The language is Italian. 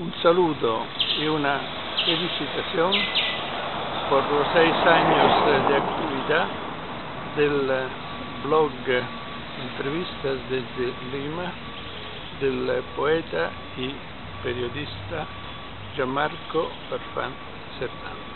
Un saludo y una felicitación por los seis años de actividad del blog Entrevistas desde Lima del poeta y periodista Gianmarco Farfán Serrano.